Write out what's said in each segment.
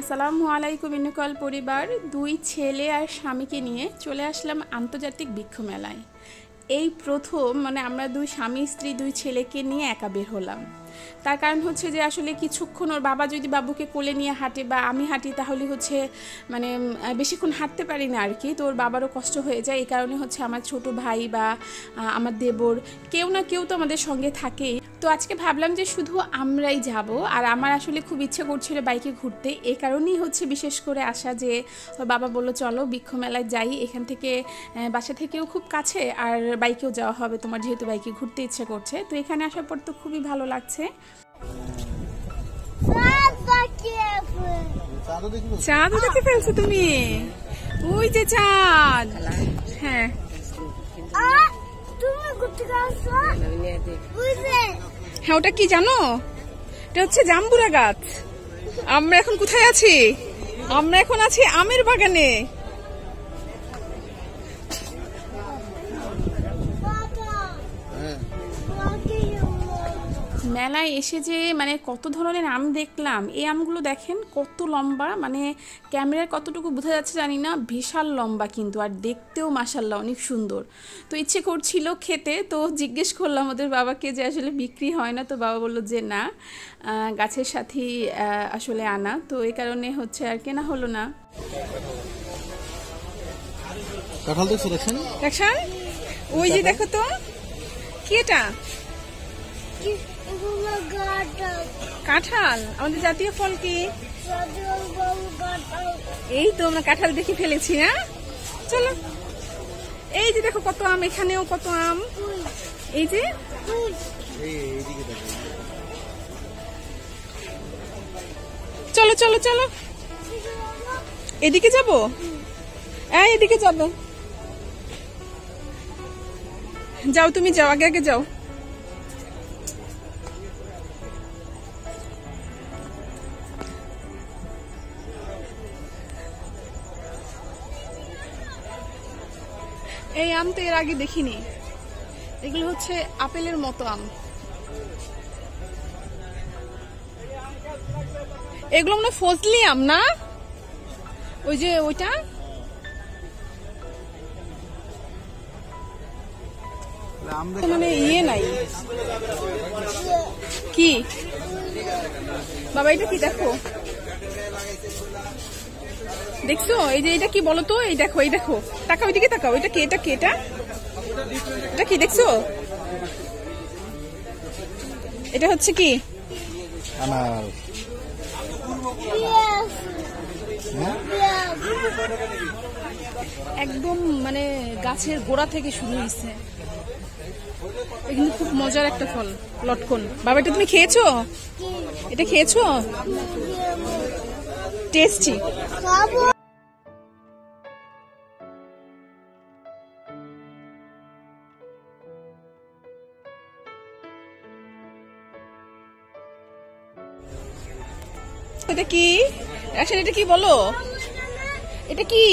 আসসালামু আলাইকুম ইনকল পরিবার। দুই ছেলে আর স্বামীকে নিয়ে চলে আসলাম আন্তর্জাতিক বৃক্ষ মেলায়। এই প্রথম মানে আমরা দুই স্বামী, স্ত্রী, দুই ছেলেকে নিয়ে একা বের হলাম। তার কারণ হচ্ছে যে আসলে কিছুক্ষণ ওর বাবা যদি বাবুকে কোলে নিয়ে হাঁটে বা আমি হাঁটি, তাহলে হচ্ছে মানে বেশিক্ষণ হাঁটতে পারি না আর কি তো ওর বাবারও কষ্ট হয়ে যায়। এই কারণে হচ্ছে আমার ছোট ভাই বা আমার দেবর কেউ না কেউ তো আমাদের সঙ্গে থাকেই। তো আজকে ভাবলাম যে শুধু আমরাই যাব আর আমার আসলে খুব ইচ্ছে করছিল বাইকে ঘুরতে। এই কারণেই হচ্ছে বিশেষ করে আসা যে বাবা বলল, চলো বৃক্ষ মেলায় যাই। এখান থেকে বাসা থেকেও খুব কাছে আর বাইকেও যাওয়া হবে। তোমার যেহেতু বাইকে ঘুরতে ইচ্ছে করছে। তো এখানে আসার পর তো খুবই ভালো লাগছে। চাঁদ দেখে ফেলছো তুমি? ওই যে চাঁদ। হ্যাঁ। হ্যাঁ ওটা কি জানো? এটা হচ্ছে জাম্বুরা গাছ। আমরা এখন কোথায় আছি? আমরা এখন আছি আমের বাগানে। মেলায় এসে যে মানে কত ধরনের আম দেখলাম এই আমগুলো দেখেন কত লম্বা মানে ক্যামেরায় কতটুকু বোঝা যাচ্ছে জানি না বিশাল লম্বা কিন্তু আর দেখতেও মাসাল্লাহ অনেক সুন্দর। তো ইচ্ছে করছিল খেতে তো জিজ্ঞেস করলাম ওদের বাবাকে যে আসলে বিক্রি হয় না তো বাবা বলল যে না গাছের সাথেই আসলে আনা তো এই কারণে হচ্ছে আর কেনা হলো না। কাঁঠাল দেখছ দেখছেন দেখছেন ওই যে দেখো তো কি এটা? কাঁঠাল? আমাদের জাতীয় ফল কি? এই তো আমরা কাঁঠাল দেখে ফেলেছি হ্যাঁ? চলো। এই যে দেখো কত আম এখানেও, কত আম। এই যে। চলো চলো চলো। এদিকে যাব? হ্যাঁ এদিকে যাব। যাও তুমি, যাও, আগে আগে যাও। এই আম তো এর আগে দেখিনি। এগুলো হচ্ছে আপেলের মতো আম। এগুলো মানে ফজলি আম, না? ওই যে ওইটা? মানে ইয়ে নাই। কি? বাবা, এটা কি দেখো? দেখছ? এই যে এটা কি বলো তো এই দেখো এই দেখো। তাকাও ওইদিকে তাকাও। এটা কে? এটা কি? এটা? এটা কি? দেখছ? এটা হচ্ছে কি? হ্যাঁ? একদম মানে গাছের গোড়া থেকে শুরু হয়েছে। কিন্তু খুব মজার একটা ফল লটকন। বাবা এটা তুমি খেয়েছো? এটা খেয়েছো? টেস্টি এটা কি? আসলে এটা কি বলো? এটা কি?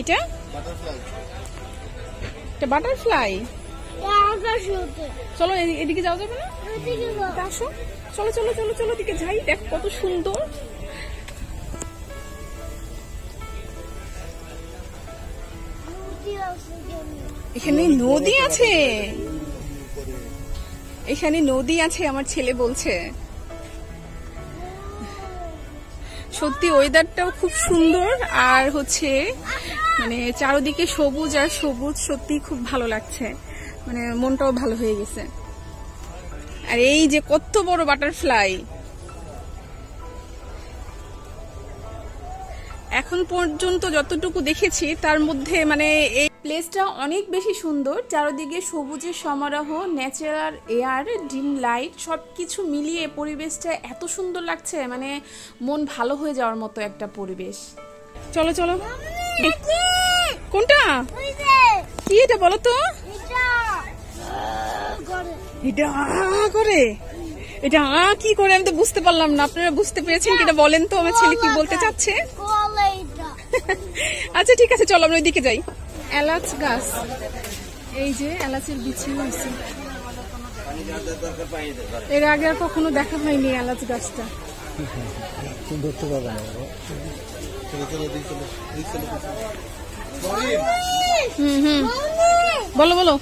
এটা? বাটারফ্লাই এটা বাটারফ্লাই? চলো এদিকে যাওয়া যাবে না? আসো। চলো চলো চলো চলো দিকে যাই। দেখ কত সুন্দর। এখানে নদী আছে। এখানে নদী আছে, আমার ছেলে বলছে। সত্যি ওয়েদারটাও খুব সুন্দর, আর হচ্ছে মানে চারদিকে সবুজ আর সবুজ সত্যি খুব ভালো লাগছে। মানে মনটাও ভালো হয়ে গেছে। আর এই যে কত বড় বাটারফ্লাই। এখন পর্যন্ত যতটুকু দেখেছি, তার মধ্যে মানে এই প্লেসটা অনেক বেশি সুন্দর চারদিকে সবুজের সমারোহ ন্যাচারাল এয়ার ডিম লাইট সব কিছু মিলিয়ে পরিবেশটা এত সুন্দর লাগছে মানে মন ভালো হয়ে যাওয়ার মতো একটা পরিবেশ। চলো চলো। কোনটা? কি এটা বলো তো? এটা করে। এটা এটা কি করে? আমি তো বুঝতে পারলাম না। আপনারা বুঝতে পেরেছেন কিনা বলেন তো? আমার ছেলে কি বলতে চাচ্ছে? এটা। আচ্ছা ঠিক আছে চলো আমরা ওইদিকে যাই। এলাচ গাছ। এই যে এলাচের বিছি হয়েছে এর আগে আর কখনো দেখা হয়নি এলাচ গাছটা। ধরতে পারবে না। হুম হুম। বলো বলো।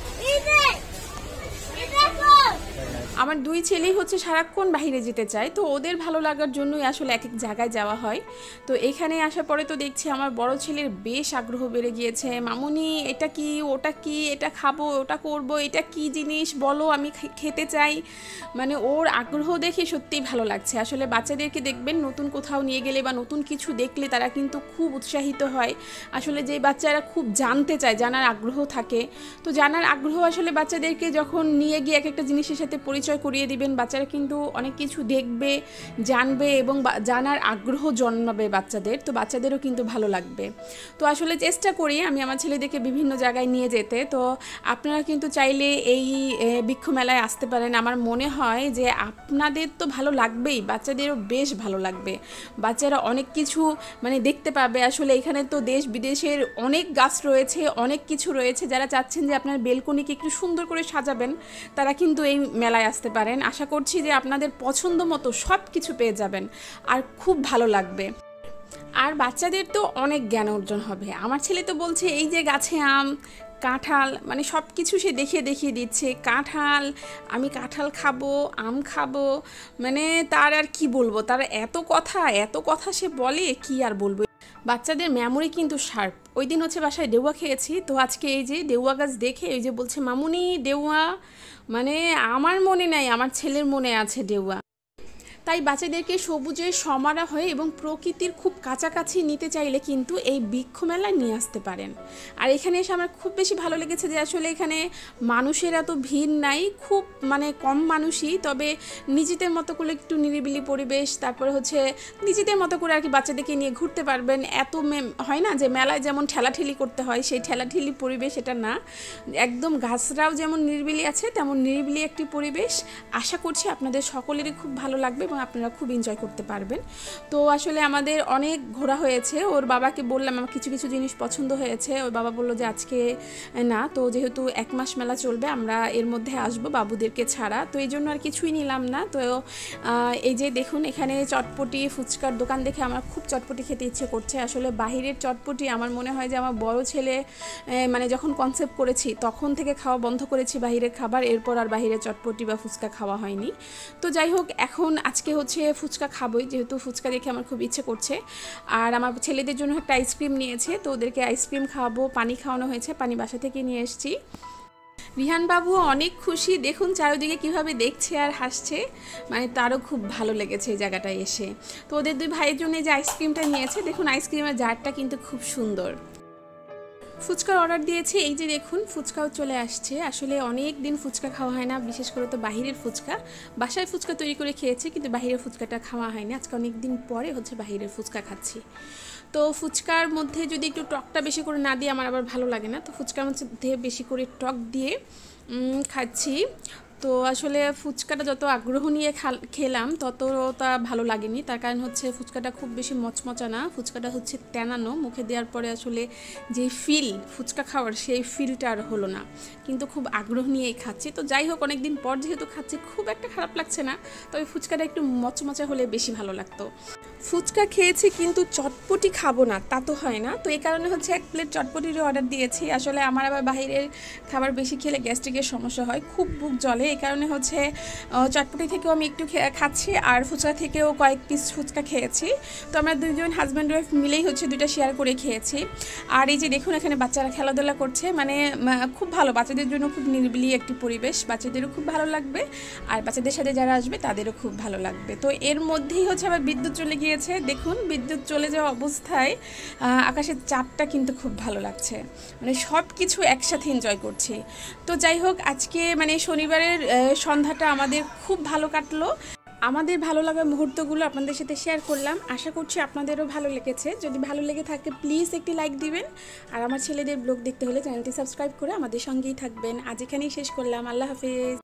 আমার দুই ছেলেই হচ্ছে সারাক্ষণ বাহিরে যেতে চায়, তো ওদের ভালো লাগার জন্যই আসলে এক এক জায়গায় যাওয়া হয়। তো এখানে আসার পরে তো দেখছি আমার বড় ছেলের বেশ আগ্রহ বেড়ে গিয়েছে, মামুনি, এটা কি, ওটা কি, এটা খাব, ওটা করব, এটা কি জিনিস, বলো, আমি খেতে চাই। মানে ওর আগ্রহ দেখে সত্যিই ভালো লাগছে। আসলে বাচ্চাদেরকে দেখবেন নতুন কোথাও নিয়ে গেলে বা নতুন কিছু দেখলে তারা কিন্তু খুব উৎসাহিত হয়। আসলে যে বাচ্চারা খুব জানতে চায়, জানার আগ্রহ থাকে। তো জানার আগ্রহ আসলে বাচ্চাদেরকে যখন নিয়ে গিয়ে এক একটা জিনিসের সাথে পরিচয় করিয়ে দিবেন, বাচ্চারা কিন্তু অনেক কিছু দেখবে, জানবে এবং জানার আগ্রহ জন্মাবে বাচ্চাদের, তো বাচ্চাদেরও কিন্তু ভালো লাগবে। তো আসলে চেষ্টা করি আমি আমার ছেলেদেরকে বিভিন্ন জায়গায় নিয়ে যেতে, তো আপনারা কিন্তু চাইলে এই বৃক্ষ মেলায় আসতে পারেন। আমার মনে হয় যে আপনাদের তো ভালো লাগবেই, বাচ্চাদেরও বেশ ভালো লাগবে। বাচ্চারা অনেক কিছু মানে দেখতে পাবে। আসলে এখানে তো দেশ বিদেশের অনেক গাছ রয়েছে, অনেক কিছু রয়েছে। যারা চাচ্ছেন যে আপনার বেলকনিকে একটু সুন্দর করে সাজাবেন, তারা কিন্তু এই মেলায় আসতে পারেন। আশা করছি যে আপনাদের পছন্দ মতো সব কিছু পেয়ে যাবেন। আর খুব ভালো লাগবে। আর বাচ্চাদের তো অনেক জ্ঞান অর্জন হবে। আমার ছেলে তো বলছে, এই যে গাছে আম, কাঁঠাল মানে সব কিছু সে দেখিয়ে দেখিয়ে দিচ্ছে। কাঁঠাল, আমি কাঁঠাল খাব, আম খাব। মানে তার আর কি বলব? তার এত কথা এত কথা সে বলে, কি আর বলব? বাচ্চাদের মেমোরি কিন্তু শার্প ওই দিন হচ্ছে বাসায় দেউয়া খেয়েছি, তো আজকে এই যে দেউয়া গাছ দেখে এই যে বলছে, মামুনি, দেউয়া। মানে আমার মনে নাই, আমার ছেলের মনে আছে দেউয়া। তাই বাচ্চাদেরকে সবুজের সমারা হয়ে এবং প্রকৃতির খুব কাছাকাছি নিতে চাইলে কিন্তু এই বৃক্ষ মেলায় নিয়ে আসতে পারেন। আর এখানে এসে আমার খুব বেশি ভালো লেগেছে যে আসলে এখানে মানুষের এত ভিড় নাই, খুব মানে কম মানুষই, তবে নিজেদের মতো করে একটু নিরিবিলি পরিবেশ, তারপরে হচ্ছে নিজেদের মতো করে আর কি বাচ্চাদেরকে নিয়ে ঘুরতে পারবেন। এত হয় না যে মেলায় যেমন ঠেলাঠেলি করতে হয়, সেই ঠেলাঠেলি পরিবেশ এটা না। একদম গাছরাও যেমন নিরিবিলি আছে, তেমন নিরিবিলি একটি পরিবেশ। আশা করছি আপনাদের সকলেরই খুব ভালো লাগবে এবং আপনারা খুব এনজয় করতে পারবেন। তো আসলে আমাদের অনেক ঘোরা হয়েছে। ওর বাবাকে বললাম, আমার কিছু কিছু জিনিস পছন্দ হয়েছে। ওর বাবা বলল যে, আজকে না। তো যেহেতু এক মাস মেলা চলবে, আমরা এর মধ্যে আসব বাবুদেরকে ছাড়া। তো এই জন্য আর কিছুই নিলাম না। তো এই যে দেখুন, এখানে চটপটি ফুচকার দোকান দেখে আমার খুব চটপটি খেতে ইচ্ছে করছে। আসলে বাহিরের চটপটি আমার মনে হয় যে, আমার বড় ছেলে মানে যখন কনসেপ্ট করেছি, তখন থেকে খাওয়া বন্ধ করেছি বাহিরের খাবার। এরপর আর বাহিরে চটপটি বা ফুচকা খাওয়া হয়নি। তো যাই হোক, এখন আজকে হচ্ছে ফুচকা খাবোই, যেহেতু ফুচকা দেখে আমার খুব ইচ্ছে করছে। আর আমার ছেলেদের জন্য একটা আইসক্রিম নিয়েছে, তো ওদেরকে আইসক্রিম খাওয়াবো, পানি খাওয়ানো হয়েছে, পানি বাসা থেকে নিয়ে এসেছি। রিহান বাবু অনেক খুশি, দেখুন চারিদিকে কীভাবে দেখছে আর হাসছে। মানে তারও খুব ভালো লেগেছে এই জায়গাটায় এসে। তো ওদের দুই ভাইয়ের জন্য যে আইসক্রিমটা নিয়েছে, দেখুন আইসক্রিমের জারটা কিন্তু খুব সুন্দর। ফুচকার অর্ডার দিয়েছি। এই যে দেখুন, ফুচকাও চলে আসছে। আসলে অনেক দিন ফুচকা খাওয়া হয় না, বিশেষ করে তো বাহিরের ফুচকা। বাসায় ফুচকা তৈরি করে খেয়েছি, কিন্তু বাহিরের ফুচকাটা খাওয়া হয়নি। আজকে অনেক দিন পরে হচ্ছে বাহিরের ফুচকা খাচ্ছি। তো ফুচকার মধ্যে যদি একটু টকটা বেশি করে না দিয়ে আমার আবার ভালো লাগে না। তো ফুচকার মধ্যে বেশি করে টক দিয়ে খাচ্ছি। তো আসলে ফুচকাটা যত আগ্রহ নিয়ে খাল- খেলাম, ততটা ভালো লাগেনি। তার কারণ হচ্ছে ফুচকাটা খুব বেশি মচমচা না। ফুচকাটা হচ্ছে তেনানো। মুখে দেওয়ার পরে আসলে যে ফিল ফুচকা খাওয়ার, সেই ফিলটা আর হলো না। কিন্তু খুব আগ্রহ নিয়েই খাচ্ছি। তো যাই হোক, অনেকদিন পর যেহেতু খাচ্ছি, খুব একটা খারাপ লাগছে না। তবে ফুচকাটা একটু মচমচা হলে বেশি ভালো লাগতো। ফুচকা খেয়েছি কিন্তু চটপটি খাব না, তা তো হয় না। তো এই কারণে হচ্ছে এক প্লেট চটপটিরও অর্ডার দিয়েছি। আসলে আমার আবার বাইরের খাবার বেশি খেলে গ্যাস্ট্রিকের সমস্যা হয়। খুব বুক জ্বলে এই কারণে হচ্ছে চটপটি থেকেও আমি একটু খাচ্ছি আর ফুচকা থেকেও কয়েক পিস ফুচকা খেয়েছি। তো আমরা দুজন হাজব্যান্ড ওয়াইফ মিলেই হচ্ছে দুইটা শেয়ার করে খেয়েছি। আর এই যে দেখুন এখানে বাচ্চারা খেলাধুলা করছে মানে খুব ভালো। বাচ্চাদের জন্য খুব নিরিবিলি একটি পরিবেশ। বাচ্চাদেরও খুব ভালো লাগবে আর বাচ্চাদের সাথে যারা আসবে তাদেরও খুব ভালো লাগবে। তো এর মধ্যেই হচ্ছে আবার বিদ্যুৎ চলে গিয়েছে। দেখুন বিদ্যুৎ চলে যাওয়া অবস্থায় আকাশের চাপটা কিন্তু খুব ভালো লাগছে। মানে সব কিছু একসাথে এনজয় করছি। তো যাই হোক, আজকে মানে শনিবারের আহ, সন্ধ্যাটা আমাদের খুব ভালো কাটলো। আমাদের ভালো লাগা মুহূর্তগুলো আপনাদের সাথে শেয়ার করলাম। আশা করছি আপনাদেরও ভালো লেগেছে। যদি ভালো লেগে থাকে প্লিজ একটি লাইক দিবেন। আর আমার ছেলেদের ব্লগ দেখতে হলে চ্যানেলটি সাবস্ক্রাইব করে আমাদের সঙ্গেই থাকবেন। আজ এখানেই শেষ করলাম। আল্লাহ হাফেজ।